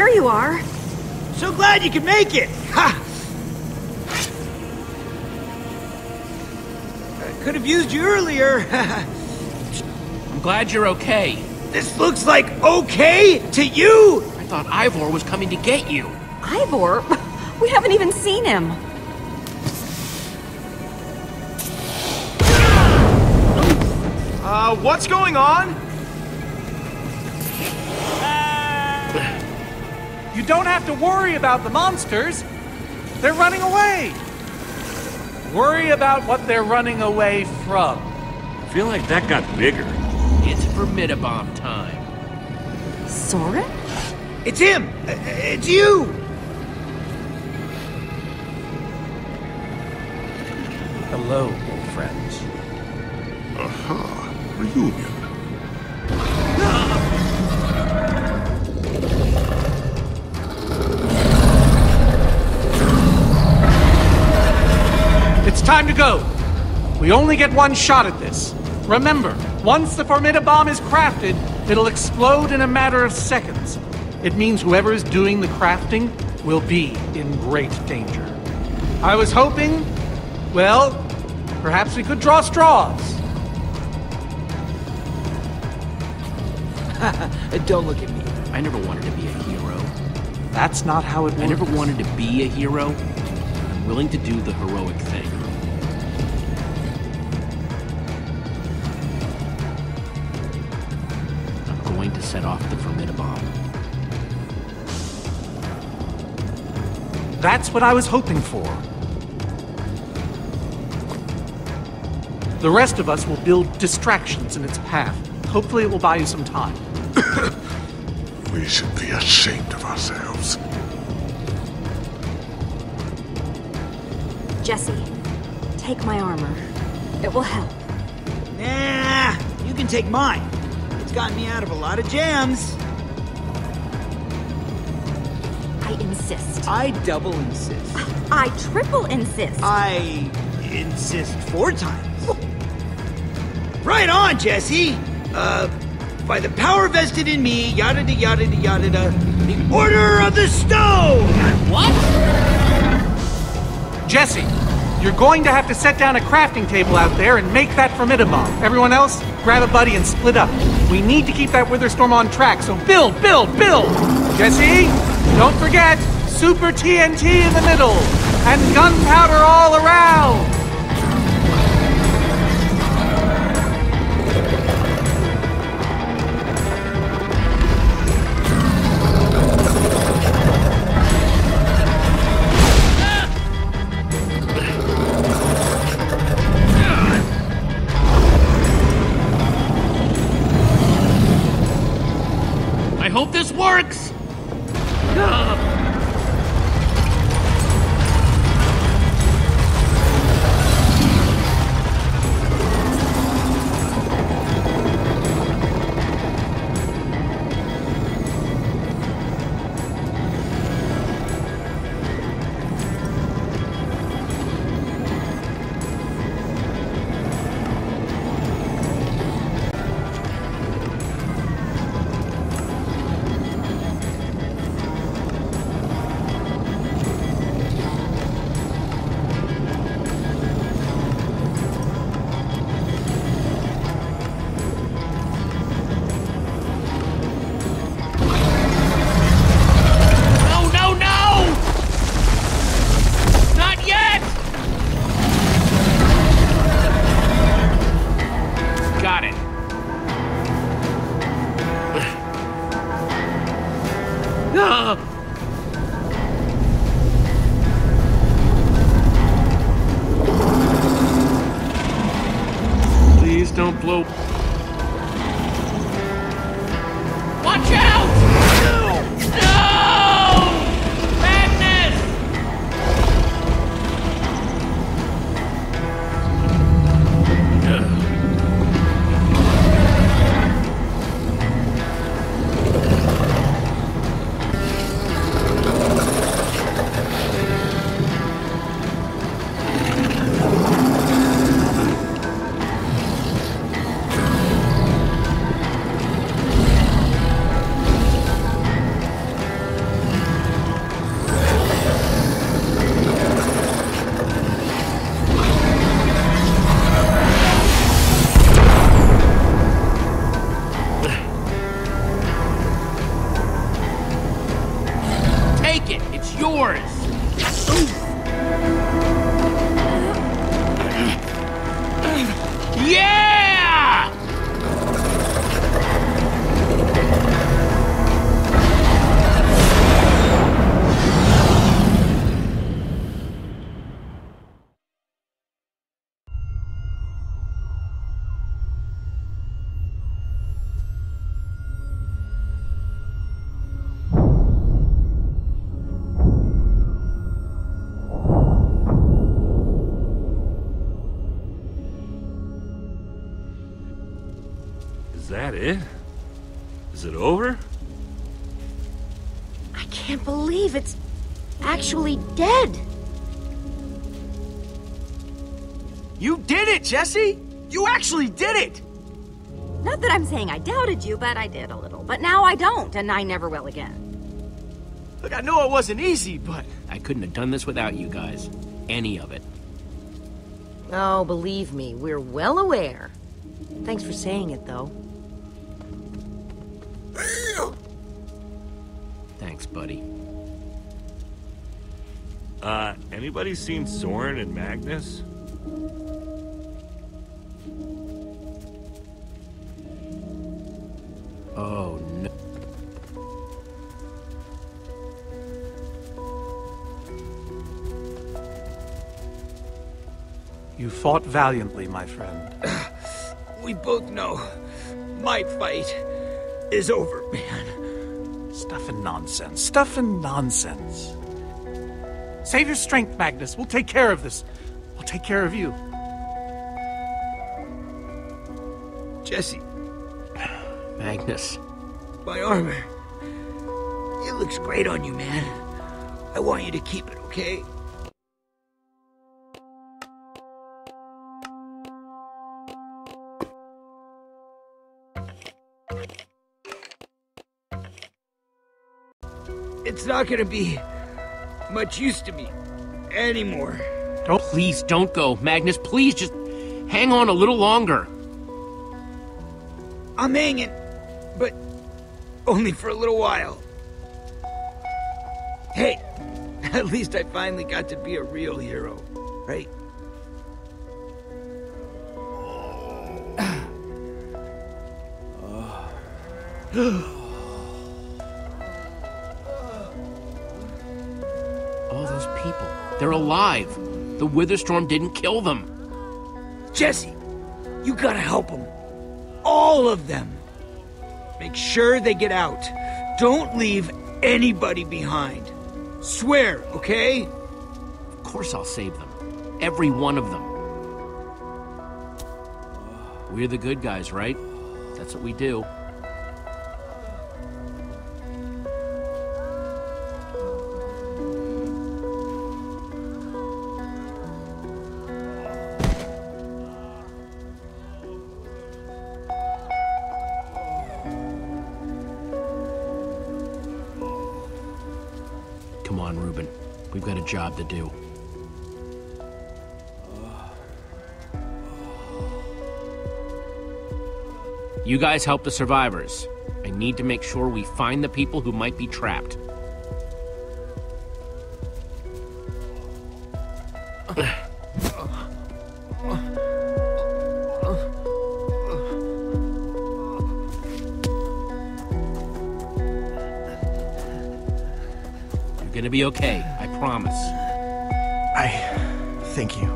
there you are. So glad you could make it! Ha! I could have used you earlier. I'm glad you're okay. this looks like okay to you? I thought Ivor was coming to get you. Ivor? We haven't even seen him. Uh, what's going on? You don't have to worry about the monsters. They're running away. Worry about what they're running away from. I feel like that got bigger. It's Formidabomb time. Sora? It's him! Uh, It's you! Hello, old friends. Aha, reunion. Time to go. We only get one shot at this. Remember, once the Formidabomb is crafted, it'll explode in a matter of seconds. It means whoever is doing the crafting will be in great danger. I was hoping, well, perhaps we could draw straws. Don't look at me. I never wanted to be a hero. That's not how it works. I never wanted to be a hero. I'm willing to do the heroic thing. Set off the Formidabomb. That's what I was hoping for. The rest of us will build distractions in its path. Hopefully, it will buy you some time. We should be ashamed of ourselves. Jesse, take my armor. It will help. Nah, you can take mine. It's gotten me out of a lot of jams. I insist. I double insist. I triple insist. I insist four times. Right on, Jesse. Uh, by the power vested in me, yada da yada da yada da, the Order of the Stone! What? Jesse, you're going to have to set down a crafting table out there and make that Formidabomb. Everyone else, grab a buddy and split up. We need to keep that Witherstorm on track, so build, build, build! Jesse, don't forget, Super TNT in the middle, and gunpowder all around! That it? Is it over? I can't believe it's actually dead. You did it, Jesse! You actually did it! Not that I'm saying I doubted you, but I did a little. But now I don't, and I never will again. Look, I know it wasn't easy, but I couldn't have done this without you guys. Any of it. Oh, believe me, we're well aware. Thanks for saying it, though. Thanks, buddy. Uh, anybody seen Soren and Magnus? Oh, no. You fought valiantly, my friend. We both know my fight is over, man. Stuff and nonsense. Stuff and nonsense. Save your strength, Magnus. We'll take care of this. We'll take care of you. Jesse, Magnus. my armor. It looks great on you, man. I want you to keep it, okay? It's not gonna be much use to me anymore. Don't. Please don't go. Magnus, please just hang on a little longer. I'm hanging, but only for a little while. Hey, at least I finally got to be a real hero, right? All those people. They're alive. The Witherstorm didn't kill them. Jesse, you gotta help them. All of them. Make sure they get out. Don't leave anybody behind. Swear, okay? Of course I'll save them. Every one of them. We're the good guys, right? That's what we do. Come on, Reuben. We've got a job to do. You guys help the survivors. I need to make sure we find the people who might be trapped. gonna be okay, I promise. I thank you.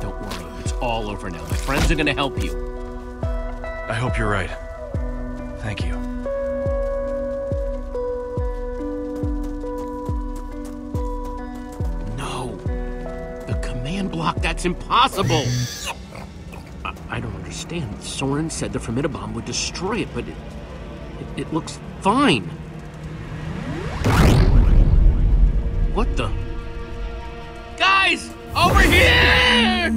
Don't worry, it's all over now. My friends are gonna help you. I hope you're right. Thank you. No. The command block, that's impossible. I, I don't understand. Soren said the Formidabomb would destroy it, but it, it, it looks fine. What the? Guys! Over here!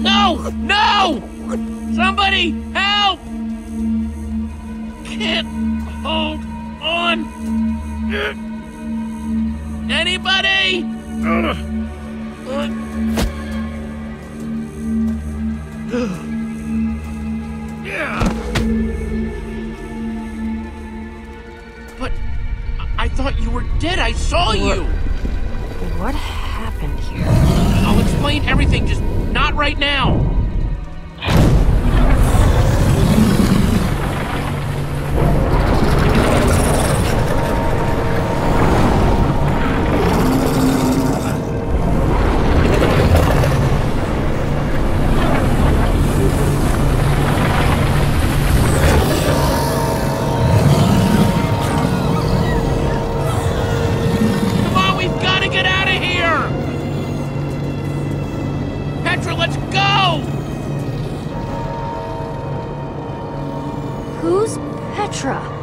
No! No! Somebody help! Can't hold on. Anybody? Uh, uh, yeah. But I thought you were dead. I saw what? you. What happened here? I'll explain everything, just not right now. 是啊。